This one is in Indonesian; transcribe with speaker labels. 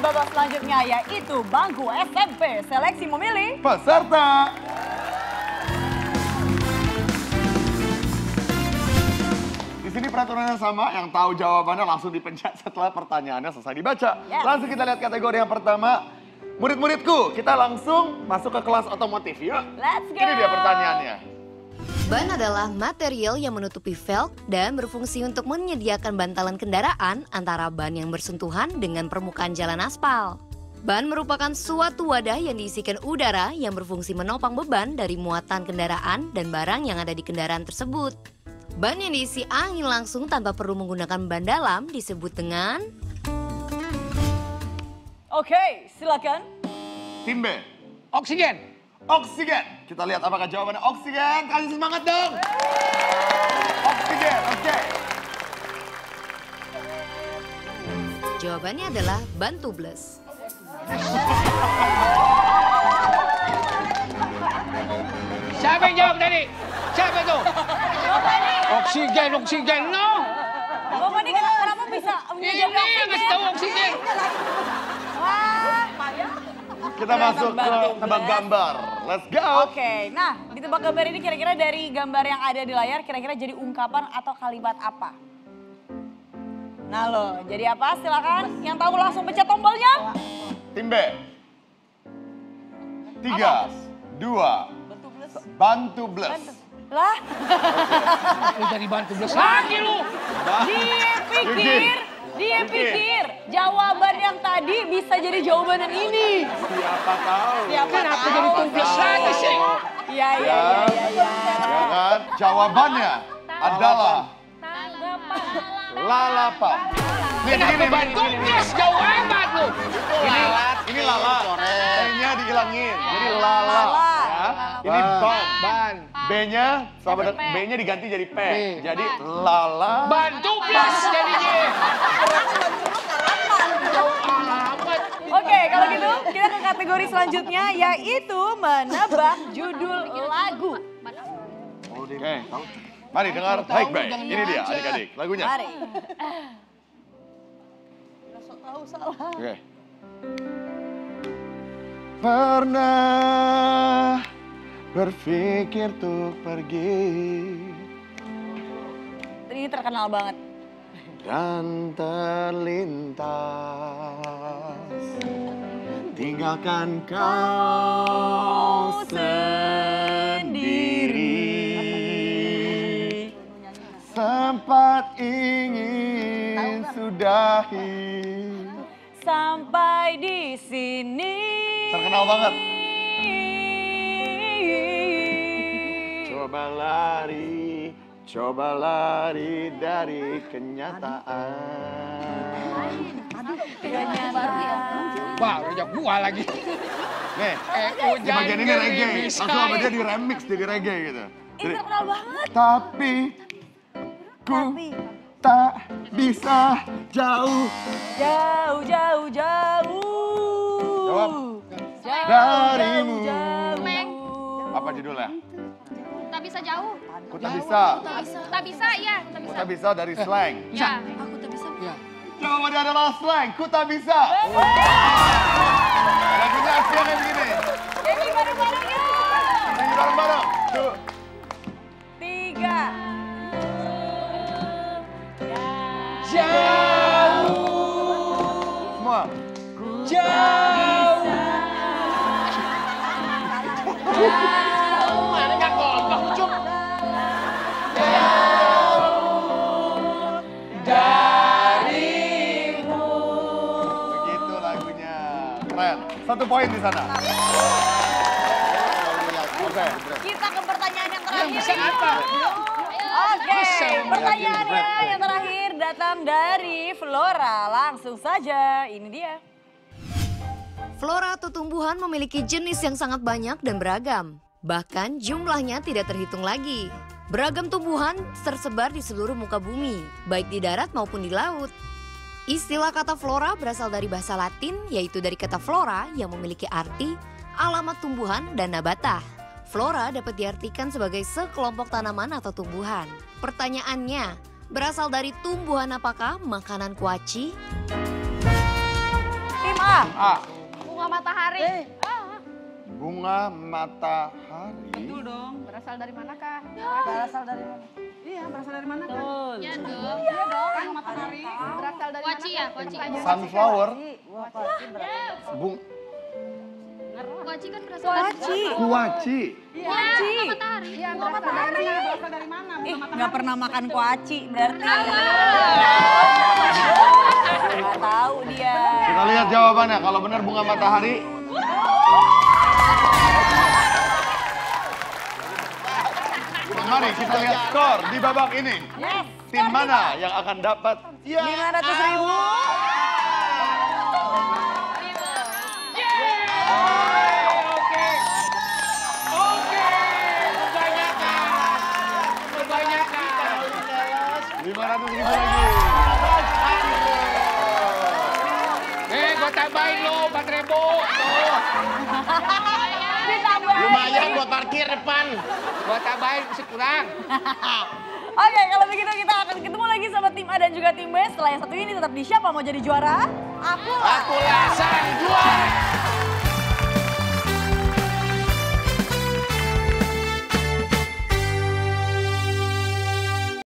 Speaker 1: babak selanjutnya yaitu bangku SMP. Seleksi memilih
Speaker 2: Peserta. Di sini peraturannya sama, yang tahu jawabannya langsung dipencet setelah pertanyaannya selesai dibaca.
Speaker 1: Yes.
Speaker 2: Langsung kita lihat kategori yang pertama. Murid-muridku, kita langsung masuk ke kelas otomotif yuk.
Speaker 1: Let's go.
Speaker 2: Ini dia pertanyaannya.
Speaker 3: Ban adalah material yang menutupi velg dan berfungsi untuk menyediakan bantalan kendaraan antara ban yang bersentuhan dengan permukaan jalan aspal. Ban merupakan suatu wadah yang diisikan udara yang berfungsi menopang beban dari muatan kendaraan dan barang yang ada di kendaraan tersebut. Ban yang diisi angin langsung tanpa perlu menggunakan ban dalam disebut dengan
Speaker 1: Oke, silakan.
Speaker 2: Tim B,
Speaker 4: Oksigen.
Speaker 2: Oksigen. Kita lihat apakah jawabannya oksigen. Kasih semangat dong. Oksigen, oke.
Speaker 3: jawabannya adalah ban tubeless.
Speaker 4: Siapa yang jawab tadi? Siapa tuh? Oksigen, oksigen, no.
Speaker 1: Bapak ini kenapa, bisa
Speaker 4: Ini
Speaker 1: menjawab
Speaker 4: yang kasih tahu oksigen.
Speaker 1: Wah.
Speaker 2: Kita masuk ke tebak gambar. Let's go.
Speaker 1: Oke, nah di tebak gambar ini kira-kira dari gambar yang ada di layar kira-kira jadi ungkapan atau kalimat apa? Nah lo, jadi apa? Silakan. Yang tahu langsung pencet tombolnya.
Speaker 2: Tim B. Tiga, dua,
Speaker 1: Betul plus.
Speaker 2: bantu bless.
Speaker 1: Lah,
Speaker 4: Lu jadi bantu belas lagi lu.
Speaker 1: dia pikir, dia pikir jawaban yang tadi bisa jadi jawaban yang ini.
Speaker 2: Siapa tahu?
Speaker 1: Siapa
Speaker 4: Kenapa
Speaker 1: tahu?
Speaker 4: jadi tubeless lagi sih?
Speaker 1: Iya, iya,
Speaker 2: Ya.
Speaker 1: iya, iya. Ya.
Speaker 2: Ya kan? Jawabannya adalah lalapan. Nih,
Speaker 4: Kenapa
Speaker 2: begini,
Speaker 4: ban tubeless jauh amat lu?
Speaker 2: Ini, ini lala. T-nya dihilangin. Jadi lala. Ya. Ini ban.
Speaker 4: Ban.
Speaker 2: B-nya, sahabat B-nya diganti jadi P. Jadi lala.
Speaker 4: Ban tubeless jadinya. Jauh amat.
Speaker 1: Oke, kalau gitu kita ke kategori selanjutnya yaitu menebak judul lagu.
Speaker 2: Oke. Mari dengar baik-baik. Ini dia adik-adik lagunya.
Speaker 1: Mari.
Speaker 2: Oke. Pernah berpikir tuh pergi
Speaker 1: Ini terkenal banget.
Speaker 2: dan terlintas tinggalkan kau sendiri sempat ingin sudahi
Speaker 1: Sampai di sini.
Speaker 2: Terkenal banget. Coba lari, coba lari dari kenyataan.
Speaker 4: Wah, rujak gua lagi.
Speaker 2: Nih,
Speaker 4: Eh,
Speaker 2: di
Speaker 4: hujan
Speaker 2: bagian ini reggae, langsung
Speaker 4: hai.
Speaker 2: dia di remix jadi reggae gitu.
Speaker 1: Terkenal banget.
Speaker 2: tapi ku
Speaker 1: Tapi
Speaker 2: tak bisa jauh
Speaker 1: jauh, jauh, jauh.
Speaker 2: Jawab.
Speaker 1: Jauh,
Speaker 2: Darimu.
Speaker 1: jauh, jauh.
Speaker 2: apa judulnya?
Speaker 5: Tak bisa jauh.
Speaker 2: Ku tak bisa,
Speaker 5: Tak bisa, iya. Tak
Speaker 2: ku
Speaker 5: bisa.
Speaker 2: tak bisa dari slang.
Speaker 5: Ya.
Speaker 2: Jawabannya adalah slang, ku tak bisa. Lagunya Asia kayak begini.
Speaker 1: Jadi bareng-bareng yuk.
Speaker 2: Nyanyi bareng-bareng. Tuh.
Speaker 1: Tiga.
Speaker 2: Semua.
Speaker 4: Jauh. Mana
Speaker 2: Satu poin di sana. Oke.
Speaker 1: Kita ke pertanyaan yang terakhir.
Speaker 4: apa?
Speaker 1: Oke,
Speaker 4: Bisa.
Speaker 1: pertanyaannya yang terakhir datang dari Flora. Langsung saja, ini dia.
Speaker 3: Flora atau tumbuhan memiliki jenis yang sangat banyak dan beragam. Bahkan jumlahnya tidak terhitung lagi. Beragam tumbuhan tersebar di seluruh muka bumi, baik di darat maupun di laut. Istilah kata flora berasal dari bahasa Latin, yaitu dari kata flora yang memiliki arti alamat tumbuhan dan nabatah. Flora dapat diartikan sebagai sekelompok tanaman atau tumbuhan. Pertanyaannya, berasal dari tumbuhan apakah makanan kuaci?
Speaker 1: Tim A,
Speaker 4: A.
Speaker 5: Bunga matahari. Ah,
Speaker 2: Bunga matahari.
Speaker 5: berasal dari manakah?
Speaker 6: Berasal dari mana? Iya, berasal dari mana? Betul.
Speaker 5: Ya dong.
Speaker 6: Iya dong, matahari.
Speaker 5: Berasal dari
Speaker 7: Kuaci ya, kuaci.
Speaker 2: Sunflower.
Speaker 6: Wah, pasti berasal.
Speaker 2: Bung
Speaker 5: Kuaci kan berasal dari
Speaker 1: Kuaci.
Speaker 2: kuaci.
Speaker 5: Kuaci. matahari.
Speaker 6: Iya, berasal dari mana? Berasal dari mana?
Speaker 1: Ih, nggak pernah makan kuaci berarti. Nggak tahu dia.
Speaker 2: Kita lihat jawabannya. Kalau benar bunga matahari. Mari kita lihat skor di babak ini.
Speaker 1: Yes.
Speaker 2: Tim mana yang akan dapat? Ya,
Speaker 1: 500 ribu.
Speaker 4: Oke. Oke. Kebanyakan. Kebanyakan.
Speaker 2: 500 ribu lagi.
Speaker 4: Eh, gua tambahin lo 4 ribu. Tuh.
Speaker 2: Lumayan buat parkir depan.
Speaker 4: Gua tambahin masih kurang.
Speaker 1: Oke, kalau begitu kita akan ketemu lagi sama tim A dan juga tim B. Setelah yang satu ini tetap di siapa mau jadi juara? Aku lah.
Speaker 4: Aku lah sang juara.